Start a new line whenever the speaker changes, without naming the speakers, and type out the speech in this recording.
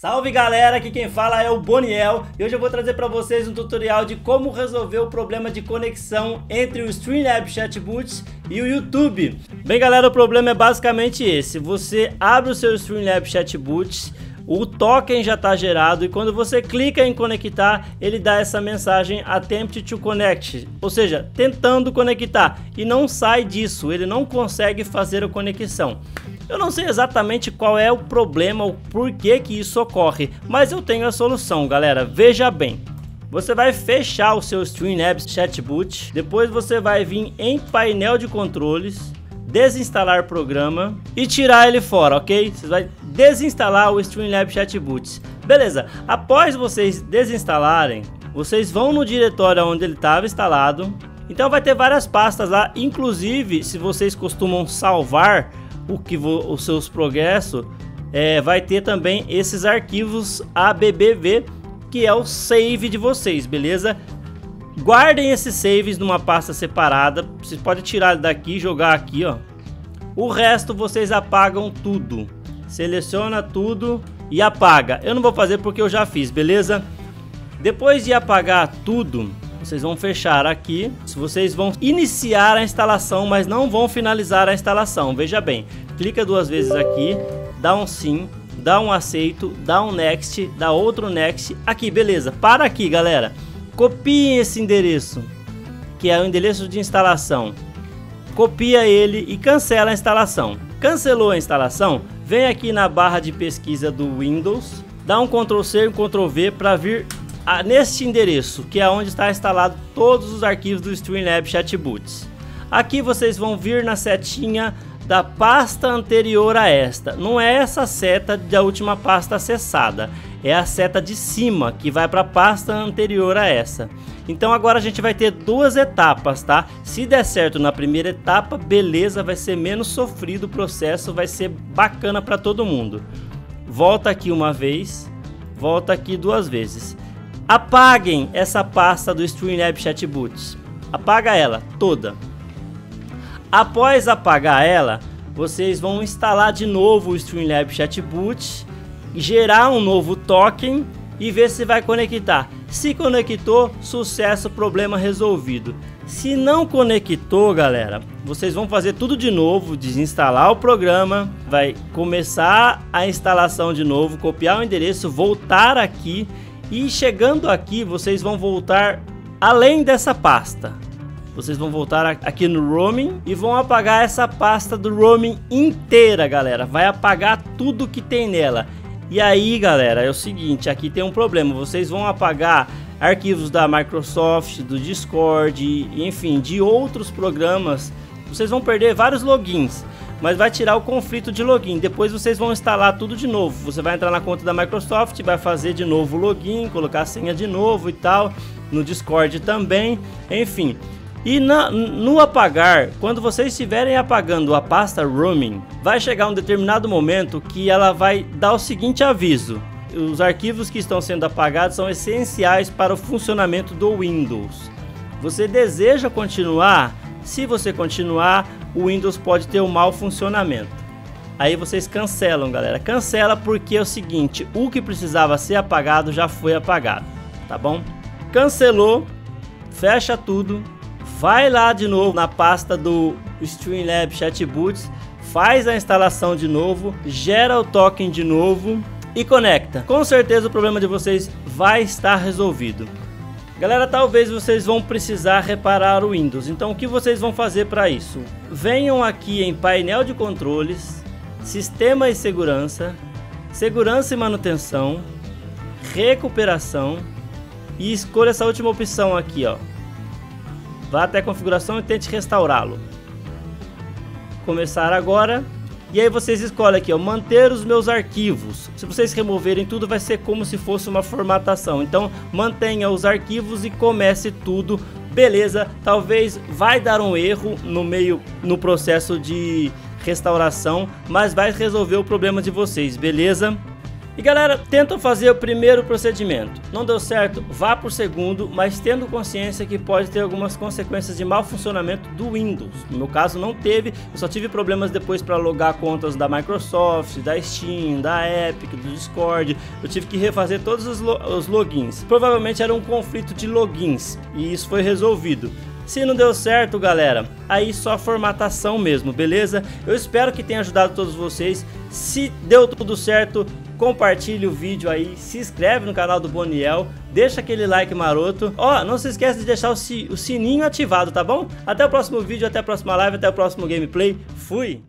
Salve galera, aqui quem fala é o Boniel e hoje eu vou trazer para vocês um tutorial de como resolver o problema de conexão entre o Streamlabs Chatbot e o YouTube. Bem galera, o problema é basicamente esse, você abre o seu Streamlabs Chatbot, o token já está gerado e quando você clica em conectar, ele dá essa mensagem Attempt to Connect, ou seja, tentando conectar e não sai disso, ele não consegue fazer a conexão. Eu não sei exatamente qual é o problema, o porquê que isso ocorre, mas eu tenho a solução, galera. Veja bem. Você vai fechar o seu Streamlabs Chatbot, depois você vai vir em painel de controles, desinstalar programa e tirar ele fora, ok? Você vai desinstalar o Streamlabs Chatbot. Beleza, após vocês desinstalarem, vocês vão no diretório onde ele estava instalado. Então vai ter várias pastas lá, inclusive se vocês costumam salvar o que os seus progressos, é, vai ter também esses arquivos ABBV, que é o save de vocês, beleza? Guardem esses saves numa pasta separada. Vocês podem tirar daqui e jogar aqui, ó. O resto vocês apagam tudo. Seleciona tudo e apaga. Eu não vou fazer porque eu já fiz, beleza? Depois de apagar tudo, vocês vão fechar aqui. Vocês vão iniciar a instalação, mas não vão finalizar a instalação. Veja bem, clica duas vezes aqui, dá um sim, dá um aceito, dá um next, dá outro next. Aqui, beleza. Para aqui, galera. Copiem esse endereço, que é o endereço de instalação. Copia ele e cancela a instalação. Cancelou a instalação? Vem aqui na barra de pesquisa do Windows, dá um Ctrl C e um Ctrl V para vir a, neste endereço, que é onde está instalado todos os arquivos do Streamlabs Chatboots. Aqui vocês vão vir na setinha da pasta anterior a esta. Não é essa seta da última pasta acessada, é a seta de cima que vai para a pasta anterior a essa. Então agora a gente vai ter duas etapas, tá? Se der certo na primeira etapa, beleza, vai ser menos sofrido o processo, vai ser bacana para todo mundo. Volta aqui uma vez, volta aqui duas vezes. Apaguem essa pasta do Streamlabs Chatboots. Apaga ela toda. Após apagar ela, vocês vão instalar de novo o Streamlabs Chatboot, gerar um novo token e ver se vai conectar. Se conectou, sucesso, problema resolvido. Se não conectou, galera, vocês vão fazer tudo de novo, desinstalar o programa, vai começar a instalação de novo, copiar o endereço, voltar aqui e chegando aqui, vocês vão voltar além dessa pasta. Vocês vão voltar aqui no roaming e vão apagar essa pasta do roaming inteira, galera. Vai apagar tudo que tem nela. E aí, galera, é o seguinte, aqui tem um problema. Vocês vão apagar arquivos da Microsoft, do Discord, enfim, de outros programas. Vocês vão perder vários logins mas vai tirar o conflito de login. Depois vocês vão instalar tudo de novo. Você vai entrar na conta da Microsoft, vai fazer de novo o login, colocar a senha de novo e tal, no Discord também, enfim. E na, no apagar, quando vocês estiverem apagando a pasta roaming, vai chegar um determinado momento que ela vai dar o seguinte aviso: os arquivos que estão sendo apagados são essenciais para o funcionamento do Windows. Você deseja continuar? Se você continuar, o Windows pode ter um mau funcionamento. Aí vocês cancelam, galera. Cancela porque é o seguinte, o que precisava ser apagado já foi apagado, tá bom? Cancelou, fecha tudo, vai lá de novo na pasta do Streamlabs Chatboots, faz a instalação de novo, gera o token de novo e conecta. Com certeza o problema de vocês vai estar resolvido. Galera, talvez vocês vão precisar reparar o Windows, então o que vocês vão fazer para isso? Venham aqui em painel de controles, sistema e segurança, segurança e manutenção, recuperação e escolha essa última opção aqui, ó. Vá até configuração e tente restaurá-lo. Começar agora e aí vocês escolhem aqui, ó, manter os meus arquivos. Se vocês removerem tudo, vai ser como se fosse uma formatação. Então, mantenha os arquivos e comece tudo. Beleza, talvez vai dar um erro no meio, no processo de restauração, mas vai resolver o problema de vocês, beleza? E galera, tentam fazer o primeiro procedimento. Não deu certo, vá para o segundo, mas tendo consciência que pode ter algumas consequências de mau funcionamento do Windows. No meu caso não teve, eu só tive problemas depois para logar contas da Microsoft, da Steam, da Epic, do Discord. Eu tive que refazer todos os, lo os logins. Provavelmente era um conflito de logins e isso foi resolvido. Se não deu certo, galera, aí só formatação mesmo, beleza? Eu espero que tenha ajudado todos vocês. Se deu tudo certo, compartilhe o vídeo aí, se inscreve no canal do Boniel, deixa aquele like maroto. Ó, oh, não se esqueça de deixar o, o sininho ativado, tá bom? Até o próximo vídeo, até a próxima live, até o próximo gameplay. Fui!